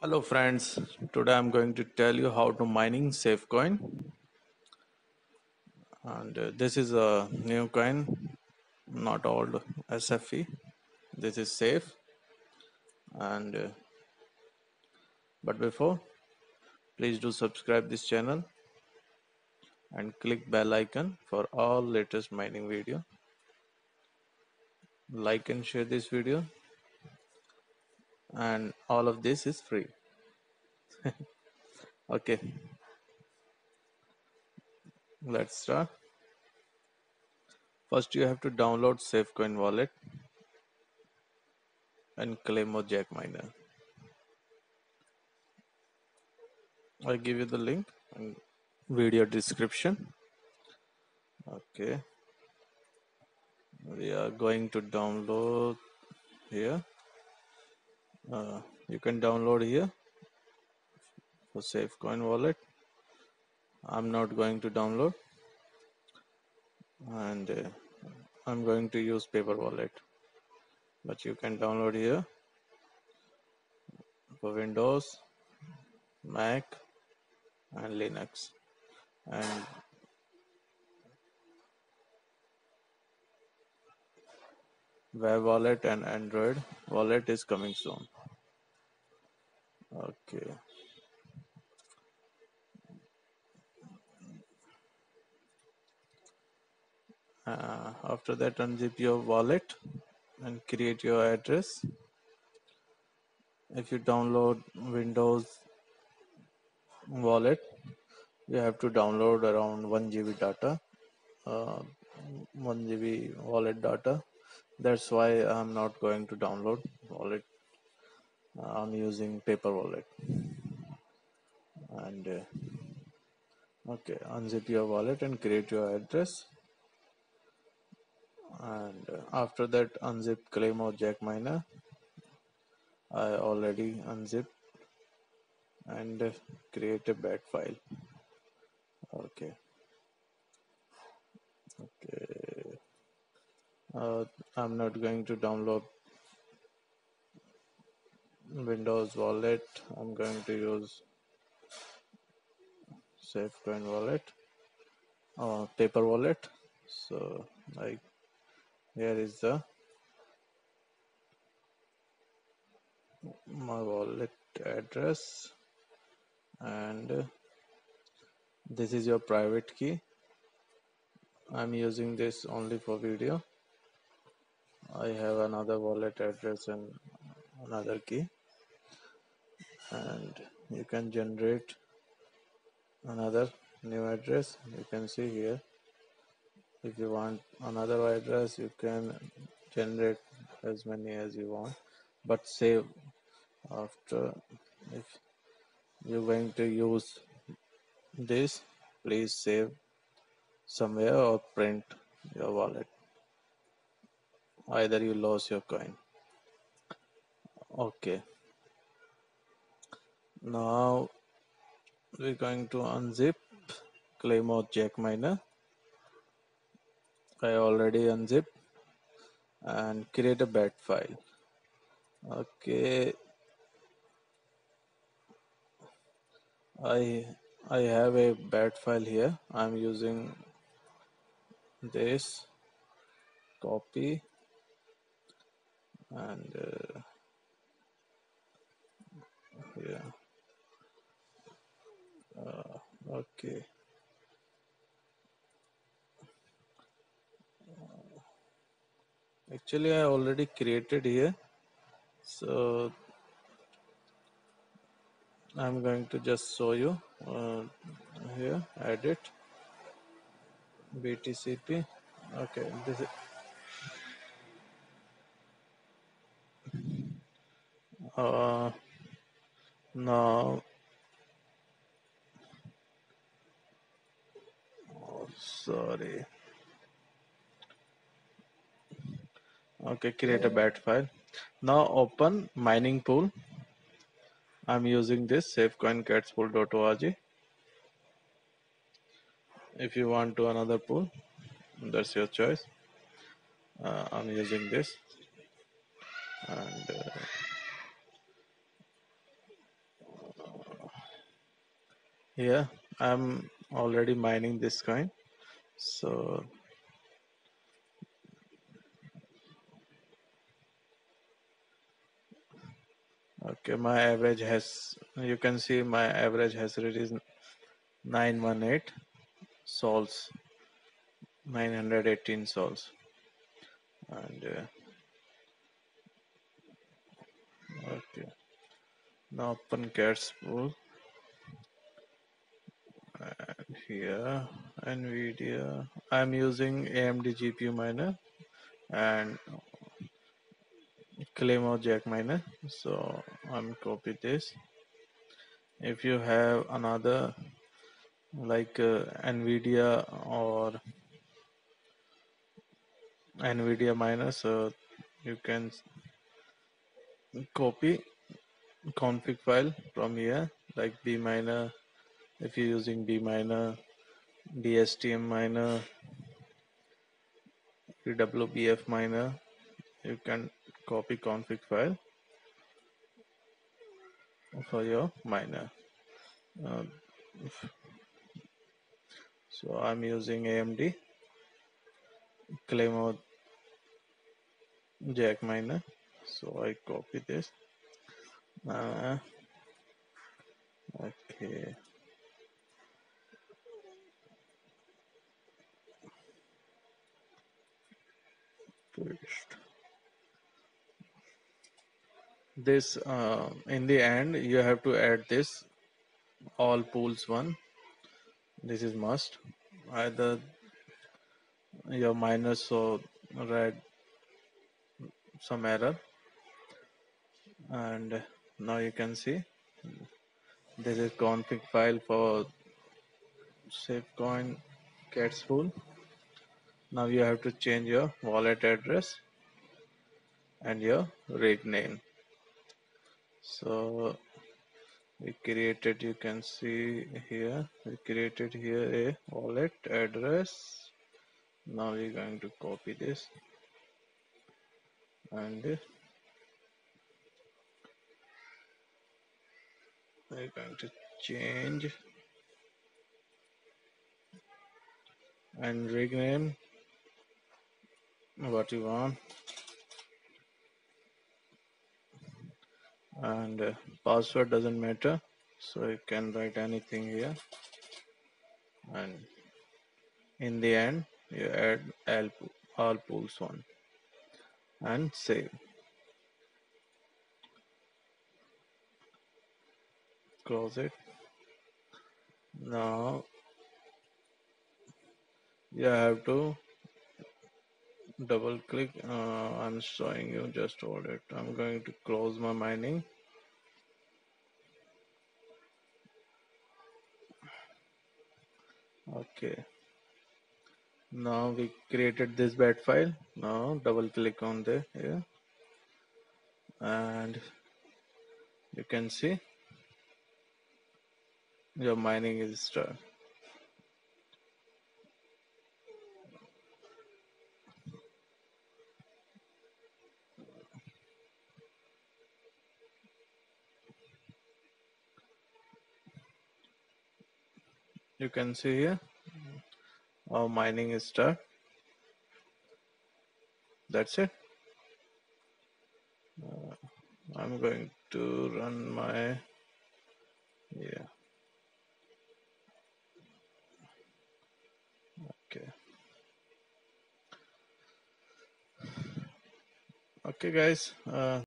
Hello friends, today I'm going to tell you how to mining SafeCoin and uh, this is a new coin, not old SFE. This is safe and uh, but before please do subscribe this channel and click bell icon for all latest mining video. Like and share this video and all of this is free. Okay, let's start. First you have to download SafeCoin wallet and Claymore jack miner. I give you the link and video description. Okay, we are going to download here. Uh, you can download here for SafeCoin wallet. I'm not going to download. And uh, I'm going to use paper wallet. But you can download here for Windows Mac and Linux. And web wallet and Android wallet is coming soon okay uh, after that unzip your wallet and create your address. If you download Windows wallet you have to download around 1 GB data uh, 1 GB wallet data. That's why I'm not going to download wallet I'm using paper wallet. And uh, okay unzip your wallet and create your address. And uh, after that unzip Claymore jack miner. I already unzip and uh, create a bat file. Okay. Okay. Uh, I'm not going to download Windows wallet. I'm going to use SafeCoin wallet uh, paper wallet. So like here is the my wallet address. And this is your private key. I'm using this only for video. I have another wallet address and another key and you can generate another new address. You can see here if you want another address you can generate as many as you want but save after if you're going to use this please save somewhere or print your wallet. Either you lose your coin. Okay now we're going to unzip claymore jack miner. I already unzip and create a bat file. Okay. I I have a bat file here. I'm using this copy and uh, yeah uh, okay actually I already created here. So I'm going to just show you uh, here edit BTCP okay this is uh, now sorry. Okay create a bat file. Now open mining pool. I'm using this safecoin.catspool.org if you want to another pool that's your choice. Uh, I'm using this. And uh, here I'm already mining this coin so okay my average hash you can see my average has reached 918 sols 918 sols. And uh, okay. Now open cats pool. And here nvidia. I'm using amd gpu miner and claymore jack miner so i'm copy this. If you have another like uh, nvidia or nvidia miner so you can copy config file from here like bminer if you're using bminer dstm miner wbf miner you can copy config file for your miner uh, so i'm using amd claymore jack miner so i copy this. Uh, okay this uh, in the end you have to add this all pools one. This is must. Either your minus so read some error. And now you can see this is config file for SafeCoin cats pool now you have to change your wallet address and your rig name. So we created you can see here we created here a wallet address. Now we're going to copy this and we're going to change and rig name what you want and uh, password doesn't matter so you can write anything here. And in the end you add all, all pools one. And save. Close it. Now you have to double click. Uh, I'm showing you just hold it I'm going to close my mining. Okay. Now we created this bat file. Now double click on the here and you can see your mining is start you can see here. Our mining is start that's it. Uh, I'm going to run my yeah. Okay. Okay guys. Uh,